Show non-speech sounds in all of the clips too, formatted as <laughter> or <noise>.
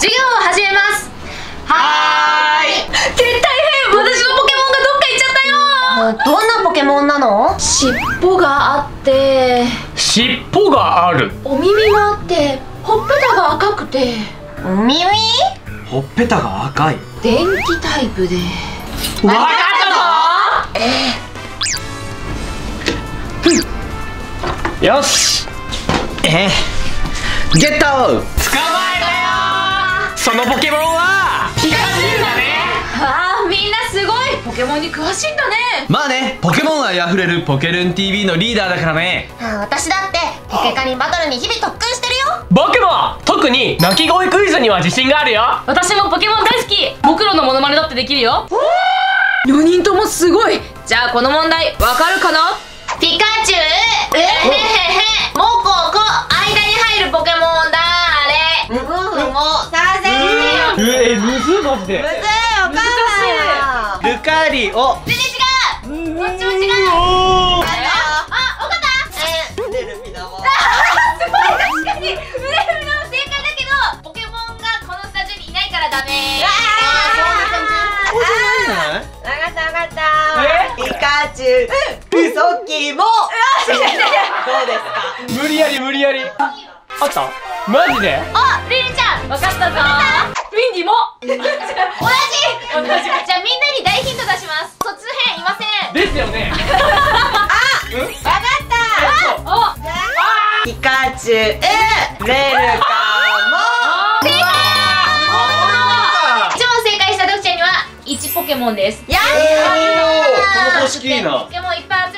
授業を始めます。はーい。って大変私のポケモンがどっか行っちゃったよ。どんなポケモンなの？尻尾があって。尻尾がある。お耳もあってほっぺたが赤くて。耳？ほっぺたが赤い。電気タイプで。わかったぞ！よし。えゲット！捕まえそのポケモンはピカチュウだねあーみんなすごい。ポケモンに詳しいんだね。まあねポケモン愛あふれるポケルン TV のリーダーだからね。あ私だってポケカニバトルに日々特訓してるよ。僕も特に鳴き声クイズには自信があるよ。私もポケモン大好き。僕らのモノマネだってできるよ。4人ともすごい。じゃあこの問題わかるかな？ピカチュウ。えへへへ。モココ間に入るポケモンだあれ。ふふもさせえむずマジで。むずいお母さんよ。ルカリ。オ全然違う。どっちも違う。あ、わかったえ出るみだもすごい。確かにウレフの正解だけどポケモンがこのスタジオにい。ない。からダメそうじゃない。わかったわかったピカチュウウソキモどうですか無理やり無理やりあった？マジで？あ、リリちゃん。わかったぞ。ウィンディも。同じ。同じ。じゃあみんなに大ヒント出します。突編いません。ですよね。わかった。お。ピカチュウ。レルカ1問正解した読者には1ポケモンです。モやこの公式いいな。ポケモンいっぱい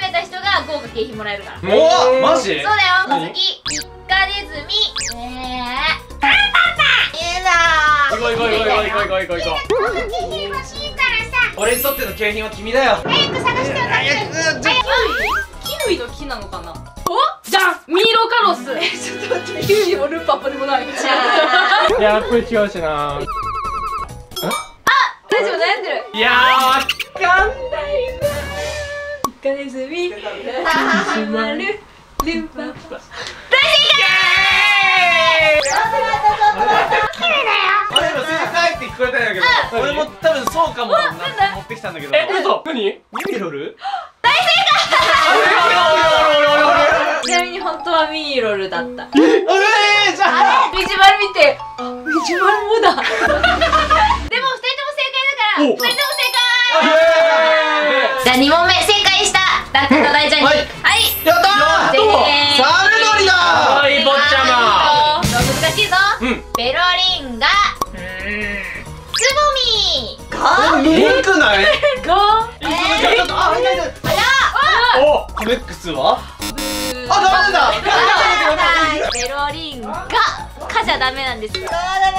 集めた人が豪華景品もらえるから。おマジ？そうだよ続き。ピッカネズミえ。いいな行こう行こう行こう行こう行こう行こう行こう行こー景品欲しいからさ俺にとっての景品は君だよ早く探しておくキウイの木なのかなおじゃんミイロカロスちょっと待ってキウイもルンパッパでもないやこれ違うしな大丈夫悩んでるいやかんガネズミ始まるルンパッパ俺今正解って聞こえたんだけど俺も多分そうかもなって持ってきたんだけどえ嘘何ミミロルちなみに本当はミイロルだったえー、じゃあビジュマル見てあビジュマルもだでも2人とも正解だからお2人とも正解えじゃあ2問目正解したラックの大ちゃん。にはい。はい。やったー。サルドリだはい坊ちゃま。難しいぞ。うん。ベロリンガうーんつぼみ。えむくない？ゴえー、ちょっとあ痛いおコメックスは？あダメだ。ベロリンガかじゃダメなんです。よそうだな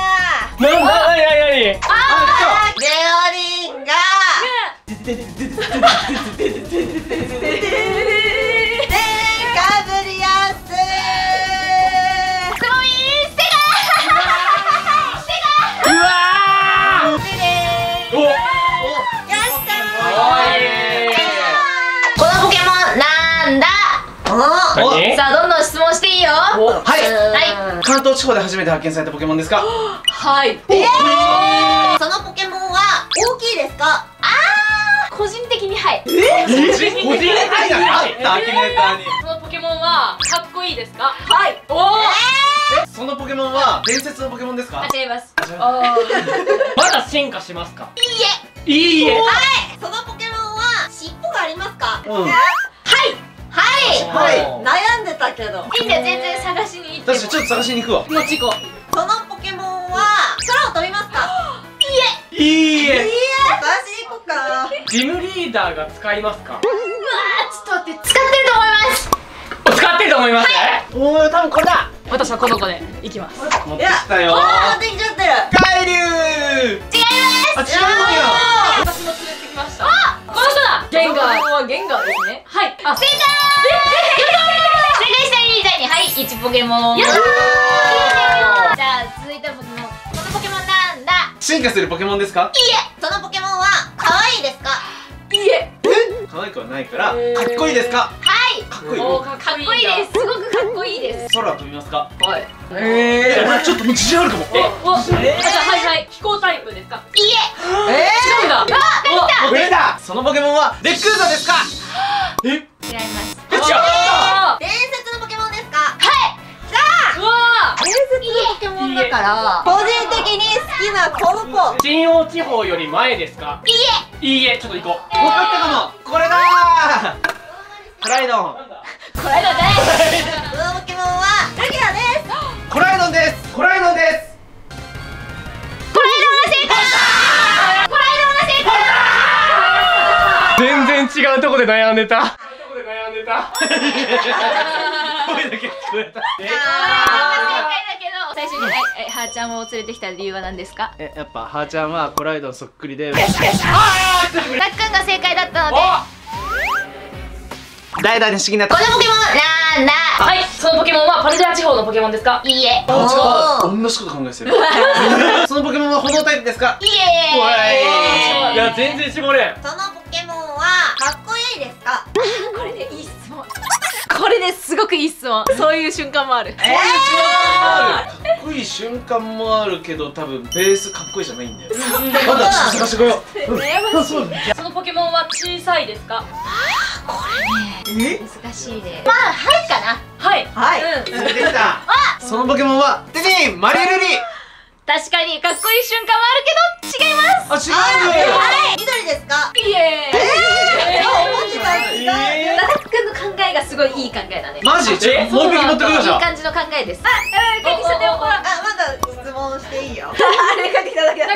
ななななになにレオリンがさあどんどん質問していいよははい関東地方で初めて発見されたポケモンですかはいそのポケモンは大きいですか人的にはい。個人個人愛があったアキネーターに。そのポケモンはかっこいいですか？はい。おおそのポケモンは伝説のポケモンですか？間違えます。まだ進化しますか？いいえ。いいえ。そのポケモンは尻尾がありますか？うん。はい。はい。悩んでたけど。いいんだよ全然探しに行っても。確かにちょっと探しに行くわ。もちこそのポケモンは空を飛びますか？いいえ。私行こうかなジムリーダーが使いますか？あちょっと待って使ってると思います。お使ってると思いますおー多分これだ。私はこの子で行きます。持ってきたよ。あーできちゃってる。海流違いあ違うよ。私も連れてきました。この人だ。ゲンガーはゲンガーですねはいあ正解正解したリーダーにはい1ポケモンやったじゃあ続いてのポケモンこのポケモンなんだ進化するポケモンですか？いいえそのポケモンは可愛いですか？いいえ。可愛くはないから、かっこいいですか？はい。かっこいい。かっこいいです。すごくかっこいいです。空飛びますか？はい。ええお前、ちょっと自信あるかも。えお、えー、はいはい。飛行タイプですか？いいえ。えー、違うんだ。あ、できた。そのポケモンはレックウザですか？え違います。違う。わ伝説のポケモンだから個人的に好きなこの子新大地方より前ですか？いいえ。いいえちょっと行こわかったかもこれだー！コライドン。これだねこのポケモンはルギアです。コライドンです。コライドンですこれが正解これが正解う全然違うとこで悩んでた。とこで悩んでた。<laughs> 声だけ聞こえた最初にええはーちゃんを連れてきた理由は何ですか？えやっぱはーちゃんはコライドンそっくりで。たっくんが正解だったので代々に不思議なこのポケモンなんだはいそのポケモンはパルデア地方のポケモンですかいいえあ違う同じこと考えてるそのポケモンは炎タイプですかいいえいや全然絞れんそのポケモンはかっこいいですかこれでいいこれですごくいい質問。そういう瞬間もある。そういう瞬間もあるかっこいい瞬間もあるけど多分ベースかっこいいじゃないんだよまだちょっと探してこよう。悩ましいそのポケモンは小さいですか？え？難しいです。まあはいかな？はい。はい。うん。連れてきた。そのポケモンはテティンマリルリ確かにかっこいい瞬間はあるけど違います。あ違うよ。はい。緑ですか？いえ。え思ってた違うた。っくんの考えがすごいいい考えだね。マジ？ちょえもう一匹持ってくるいいじゃん感じの考えです。あまだ質問していいよ。<laughs> あれが来ただけだ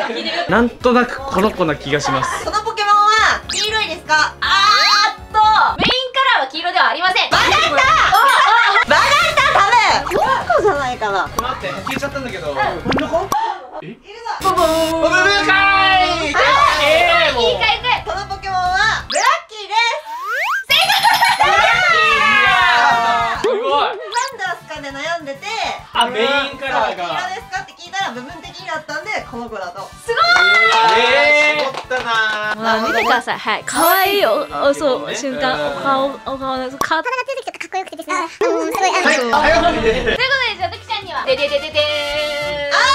ななんとなくこの子な気がします。このポケモンは黄色いですか？あーっとメインカラーは黄色ではありません。バカした子じゃな。いかな待って聞いちゃったんだけど。この子いるぞブブーかい！ええもう。いいかいかい。このポケモンはブラッキーですすごいなんだす。かで悩んでてあメインカラーそう黄色がですかって聞いたら部分的にだったんでこの子だと。えー。絞ったな。ーまあ見てください。はい。可愛いおおそうね瞬間。お顔お顔の顔はい。早く見て。ということでじゃあときちゃんにはででででで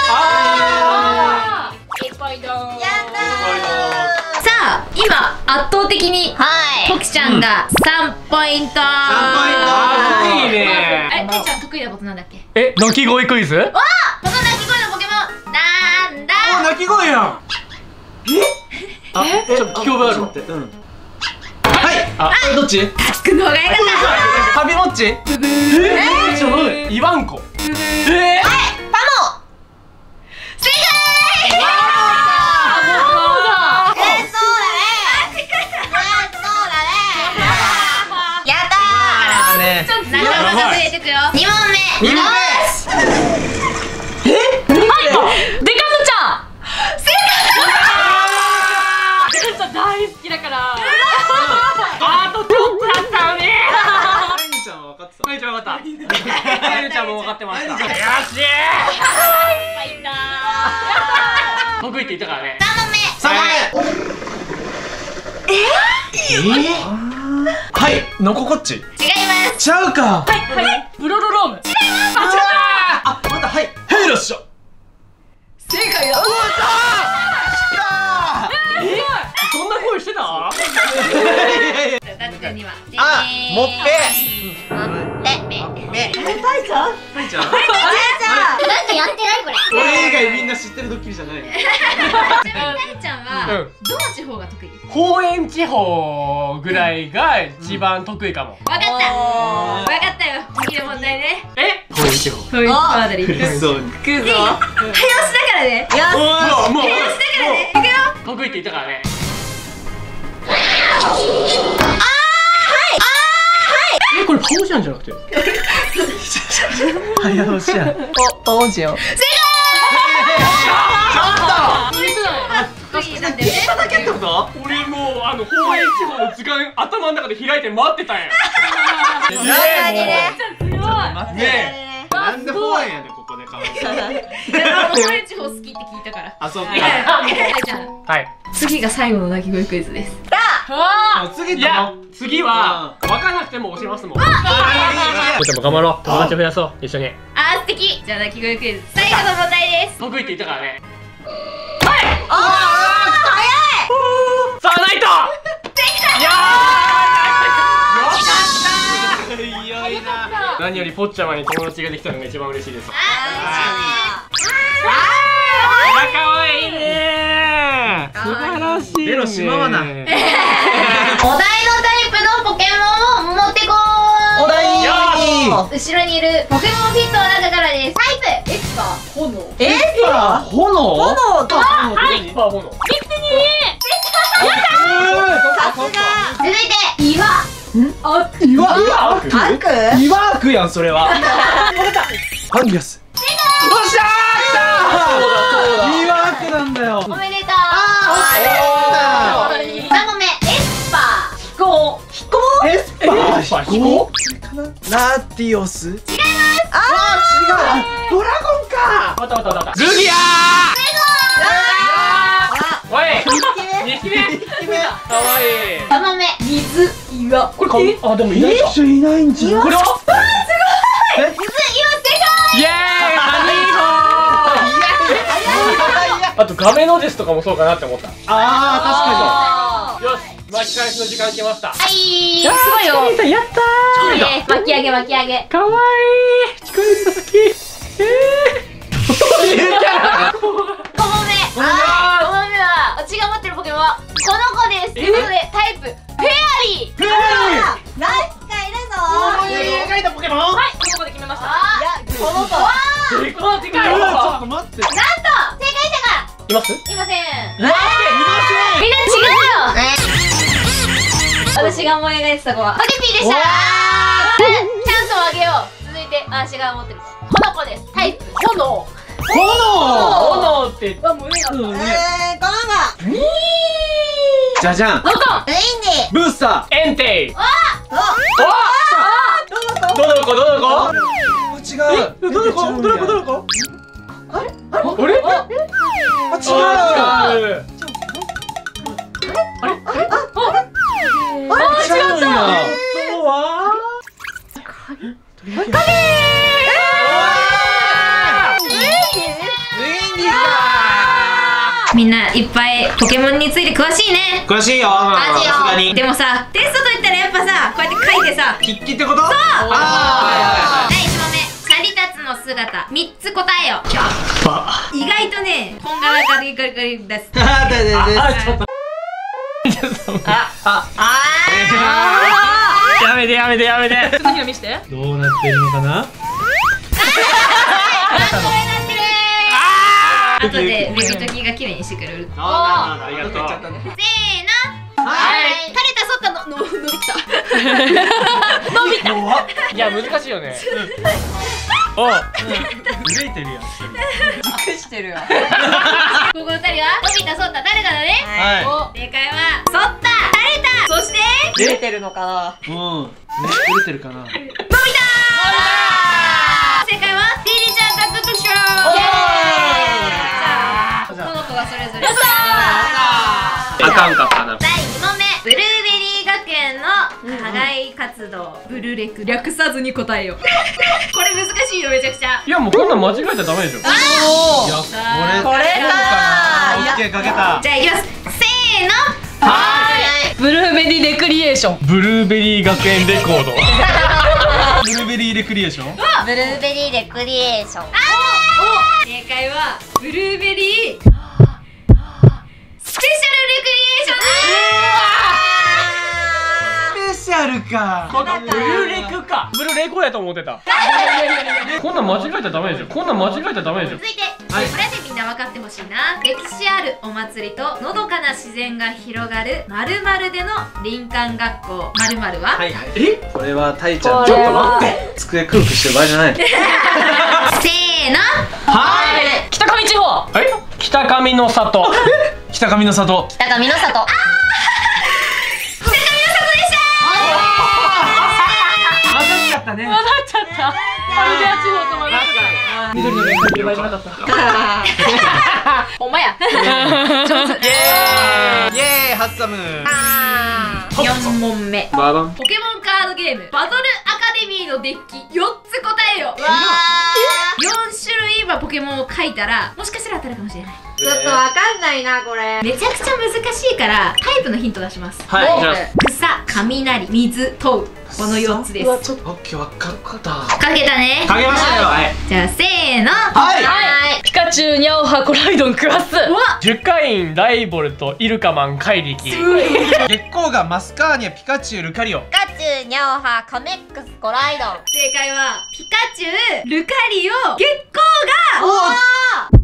あ1ポイントやったー。さあ今圧倒的にはい。ときちゃんが3ポイント。あー。いいね。えときちゃん得意なことなんだっけ？え鳴き声クイズ？この鳴き声のポケモン。なんだ。お鳴き声やん。あえ？ちょっと聞き覚えあるうん。はい。あどっち？た。っくんの方がよかった。ハビモッチえー、じゃない言わんこえー、パモ正解えー、そうだねえー、そうだねやったー。ねちょっと仲間が増えてくよ2問目二問デカムちゃんデカムちゃん大好きだからあとちょっとだったのに目アイニちゃんは分かってたちゃんも分かってましたよし入った。得意って言ったからね3問目三問目ええはいノココッチ違います。ちゃうか。はいはい。ブロロローム。あまたはい。ヘイラッシャ正解だ。そんな声してた？あもっぺもっぺめぺえ、タイちゃん？はいちゃんタイちゃん。<laughs> なんかやってないこれ。俺以外みんな知ってるドッキリじゃない。ちなみにちゃんはうん。どの地方が得意？方園地方ぐらいが一番得意かも、わかった。わかったよ。次の問題ね。え？方園地方。そういうあたりそう。来るぞ。早押しだからね。よしうわもう早押しだからね。いくよ得意って言ったからね。えこれパオジャンじゃなくて。<laughs> 早押しや。お、王子よ得意なんだよねだけってこと俺もうあの方園地方の図鑑頭の中で開いて待ってたんや確かにねってねなんでやねんここで顔高円地方好きって聞いたからあそっかたいちゃんはい次が最後の鳴き声クイズですわ次次は分からなくても教えますもん。わっちゃんも頑張ろう。友達増やそう。一緒に。あー素敵。じゃあ鳴き声クイズ最後の問題です。得意って言ったからね。はい。ああ早い。さあナイトできた。よーよかった。強いな何よりポッチャマに友達ができたのが一番嬉しいです。あー嬉しいね。あー。わいいね素晴らしいねベロしまわな。ーお題のタイプのポケモンを持ってこー。お題。よ後ろにいるポケモンフィットの中からですタイプ。エスパー。炎。えあ炎？炎？とはいパーボノさすが続いて岩あ岩アク岩くやんそれはアンギャスおっしゃー岩くなんだよおめでとう。あ3問目エスパー。飛行飛行エスパー飛行ラティオス違いますあー違うドラゴンかわったわったわったルギアーおい2匹目かわいい4問目水岩これかあでもいないかいないんじゃんこれは水ニーホーあとガメノデスとかもそうかなって思った。よあし巻き返しの時間来ました。解はい。すごいよ。さんやったいいね巻き上げ巻き上げ。かわいい。チコリさ好き。えー。そういうキャラ5問目あー5問目は私が持ってるポケモンはこの子です。ということでタイプフェアリー。確かに何かいるぞ。描いたポケモン？はい。この子で決めました。あいやこの子。わでかでかいちょっわと待って。ーなんと正解者がいます？いません。えみんな違うよ。私が思い描いてた子は。トゲピーでした。チャンスをあげよう。続いて私が持ってるこの子です。タイプ。炎炎って。は胸がえー、この子。じゃじゃん。どうぞレインデブースタエンテイ。ー。おどの子どの子ー違うどの子どの子どの子あれ？ああ違う違う。あ違う。んや音はみんないっぱいポケモンについて詳しいね詳しいよでもさテストといったらやっぱさこうやって書いてさ筆記ってことそうあ第1問目サリタツの姿。3つ答えよ。意外とねこんがらがりがりがりです。ーはいはいはいはいあちょっと。あやめてやめてやめて。ちょっとヒロ見して。どうなってるのかな？ーこれなってるー。後でベビトキが綺麗にしてくれる。あありがとう。せーの。はい。垂れたそったのの伸びきた。<laughs> いや難しいよね。お憂いてるやん。してるよ。<laughs> ここ二人は伸びたそった誰かだね？は正解はそった垂れた。そして揺れてるのかな？いうん。ね揺れてるかな？伸びた。正解はリリちゃん獲得賞おー。イエーイ。じゃあこの子がそれぞれ。あかんかったな。第2問目ブルーベリー学園の課外活動。ブルレク略さずに答えよ <laughs> これ難しいよめちゃくちゃ。いやもうこんなん間違えちゃダメでしょ。いやあこれかオッケーかけた。じゃあいきます。せーの。はブルーベリーレクリエーション。ブルーベリー学園レコード。ブルーベリーレクリエーション。ブルーベリーレクリエーション。正解はスペシャルかブルーレクか。ブルーレコやと思ってた。こんなん間違えちゃダメでしょ。こんなん間違えちゃダメでしょ。続い。て、これでみんな分かってほしいな。歴史あるお祭りとのどかな自然が広がる〇〇での林間学校。〇〇は、はいはい。え？これはタイちゃん。これは？机空腹してる場合じゃない。<laughs> せーの。はい。北上地方。はい北上の里。北上の里。北上の里。あーったね混ざっちゃった。アルデア地方と混ざっちゃった。緑の面書いてる場合じゃなかった。ほん。まや。イエーイ。ハッサム。4問目。ポケモンカードゲーム。バトルアカデミーのデッキ。4つ答えよ。4種類今ポケモンを書いたらもしかしたら当たるかもしれない。ちょっとわかんないなこれ。めちゃくちゃ難しいからタイプのヒント出します。はいじゃあ。草雷水問う。この4つです。オッケーわかった。かけたね。かけましたよ。はい。じゃあせーの。はい。はい。ピカチュウニャオハコライドンクラス。うわ10回員ライボルトイルカマン怪力。月光がマスカーニャピカチュウルカリオ。ピカチュウニャオハカメックスコライドン。正解はピカチュウルカリオ月光がそ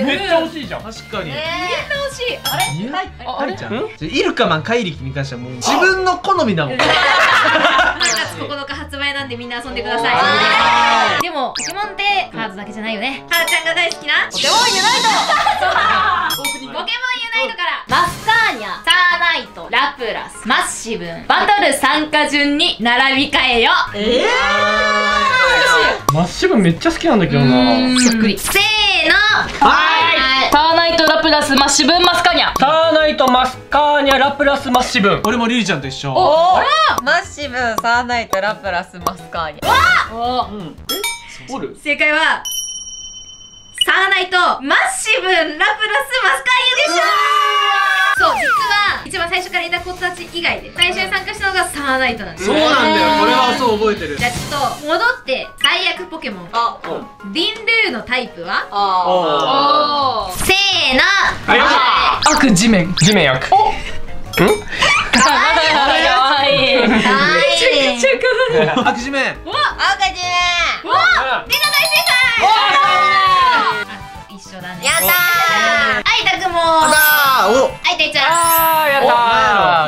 めっちゃ惜しいじゃん。確かに。みんな惜しい。あれ？い。やああれちゃん。イルカマン怪力に関してはもう自分の好みだもん3月9日発売なんでみんな遊んでください。でもポケモンってカードだけじゃないよね。はるちゃんが大好きな？ポケモンユナイト。ポケモンユナイトから。マスカーニャ。サーナイトラプラスマッシブン。バトル参加順に並び替えよ。えマッシブーンめっちゃ好きなんだけどな。そっくり。せーのはい。サーナイトラプラスマッシブーンマスカーニャ。サーナイトマスカーニャラプラスマッシブーン俺もリリちゃんと一緒。おマッシブーンサーナイトラプラスマスカーニャ。おうん。おる正解はサーナイトマッシブンラプラスマスカーニャでした。そう実は一番最初からいた子たち以外で最初に参加したのがサーナイトなんです。そうなんだよ。これはそう覚えてる。じゃあちょっと戻って最悪ポケモン。あ。リンルーのタイプは？あおせーの。はい。悪地面。地面役ん？かわい。い。めちゃくちゃかわい。い悪事面。赤字あみんな大正解。一緒だね。やったあいたくも。あお。あいたいちゃん。あーやった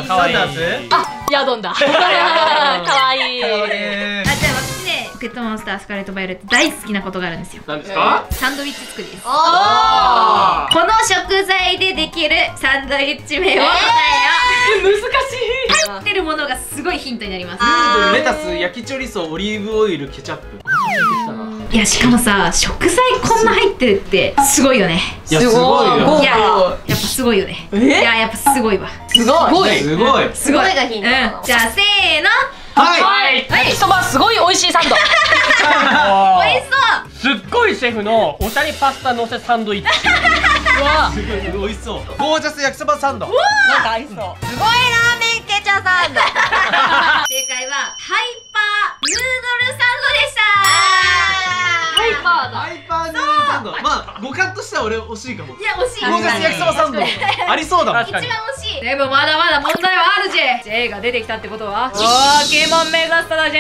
ー。かわい。いあヤドンだ。かわ <laughs> い。いえあじゃあ私ねポケットモンスタースカーレットバイオレット大好きなことがあるんですよ。何ですか？サンドイッチ作りです。こあの食材でできるサンドイッチ麺を答えよ難しい。入ってるものがすごいヒントになります。ー。レタス焼きチョリソーオリーブオイルケチャップ。いやしかもさ食材こんな入ってるってすごいよね。いやすごいよ。いややっぱすごいよね。いややっぱすごいわ。すごい。すごい。すごい。すごい。がヒントうん、じゃあせーの。はい。はい。焼きそばすごい美味しいサンド。<laughs> 美味しそう。すっごいシェフのおしゃれパスタのせサンドイッチ美味しそうゴージャス焼きそばサンドなんかありそうすごい。ラーメンケチャサンド正解はハイパーヌードルサンドでしたハイパーだハイパーヌードルサンドまあ五感としては俺惜しい。かもい。や惜しい。ゴージャス焼きそばサンドありそうだもん一番惜しい。でもまだまだ問題はある J J が出てきたってことはポケモン目指しただ J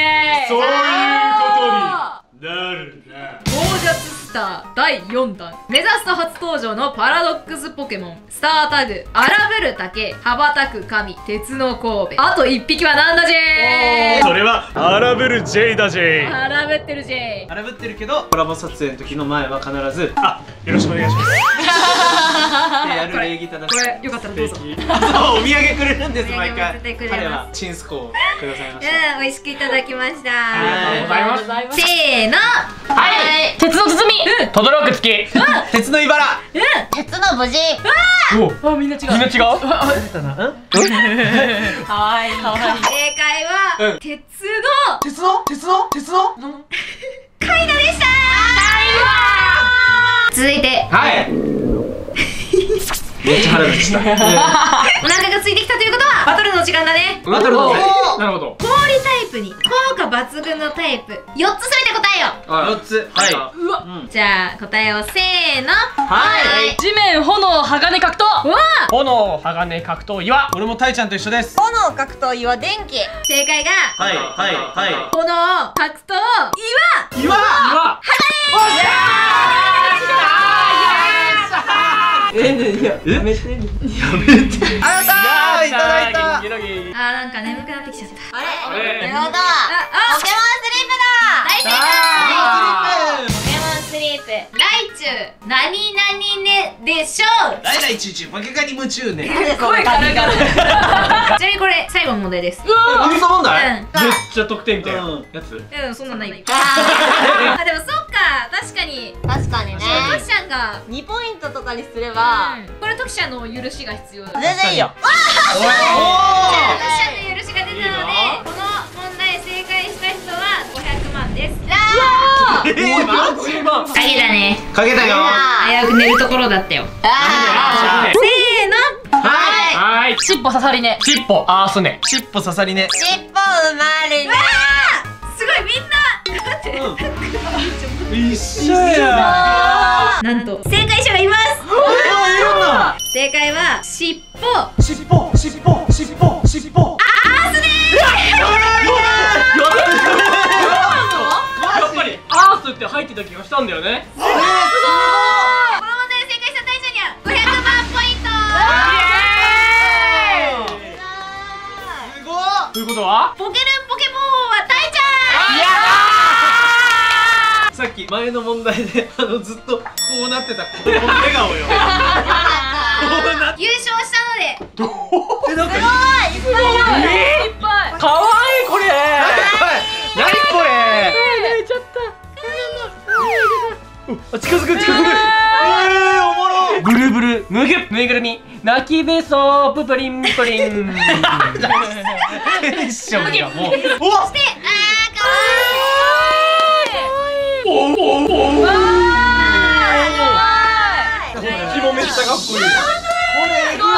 そうい。うことになるなゴージャスター第4弾。目指すと初登場のパラドックスポケモン。スタータグ。荒ぶる竹。羽ばたく神。鉄の神戸。あと1匹はなんだ J それは荒ぶる J だ J 荒ぶってる J 荒ぶってるけどコラボ撮影の時の前は必ずあよろしくお願いします。<laughs> やる礼儀正しい。これよかったらどうぞ。お土産くれるんです毎回。彼はチンスコをくださいました。うん美味しくいただきました。ありがとうございます。せーの。はい。鉄の包みとどろくつき鉄の茨鉄の無人おあみんな違う。みんな違う？出たな。うん？かわい。いかわい。い正解は、うん。鉄の鉄の？鉄の？鉄の？カイドでした。続いて。はい。<laughs> めっちゃ腹立ちた。<laughs> お腹が空いてきたということはバトルの時間だね。バトルだぜなるほどイプに効果抜群のタイプ。4つすべて答えよ四つ。はい。うわ。うん。じゃあ答えをせーの。はい。地面炎鋼格闘。うわ。炎鋼格闘技は俺もタイちゃんと一緒です。炎格闘技は電気。正解がはい。はい。は炎格闘岩。い岩。岩あやったー。いただいた。ギロギあーなんか眠くなってきちゃった。あれ？なるほど。あポケモンスリープだ。大正解。ポケモンスリープ。ライチュウ何でしょう。ライライチューチューバケガに夢中ね。<laughs> 声ガラガラちなみにこれ最後の問題です。海そ問題うん。めっちゃ得点みたいなやつ。うん、そんなんないよ。<laughs> あ、でもそっか、確かに。確かにね。トキちゃんが、2ポイントとかにすればうん。これトキちゃんの許しが必要だ。トキ全然いいよ。おちゃんの許しが出たのでいいな、この問題正解した人は500万です。ーえー。マジマ影だねかけたよ。危うく寝るところだったよ。あせーの。はい。はい。尻尾刺さりね。尻尾。アースね。尻尾刺さりね。尻尾生まれねすごいみんな。待って一緒やなんと。正解者がいます。あいるんだ。正解は尻尾。尻尾尻尾尻尾入ってた気がしたんだよね。この問題正解した大将には500万ポイントすごっとい。うことはポケルンポケモンは大ちゃん。さっき前の問題であのずっとこうなってた子供の笑顔よ。<laughs> こうなって優勝したのであ近づく近づく。えーおもろ。ブルブルむぐぬいぐるみ。泣きべそププリンプリン。<laughs> テンションがもう。であーかわおおおお気もめっちゃかっこいい。これすごい。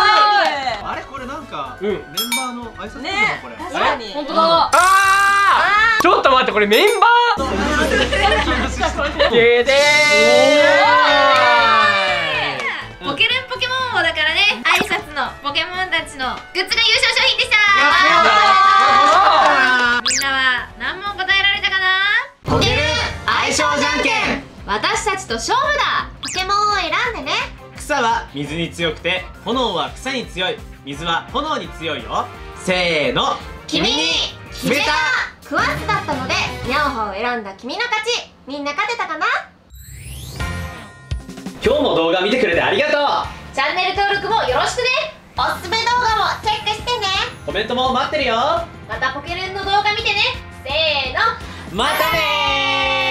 あれこれなんかうん。メンバーの挨拶なのねこれ。確かに。本当だあー。ちょっと待ってこれメンバー？<laughs> ででーポケルンポケモン王だからね挨拶のポケモンたちのグッズが優勝商品でしたみんなは何問答えられたかなポケルン相性じゃんけん私たちと勝負だポケモンを選んでね草は水に強くて炎は草に強い水は炎に強いよせーの君に決めたクワッツだったのでニャオハを選んだ君の勝ち。みんな勝てたかな？今日も動画見てくれてありがとチャンネル登録もよろしくね。おすすめ動画もチェックしてね。うコメントも待ってるよ。またポケルンの動画見てね。せーの。またねー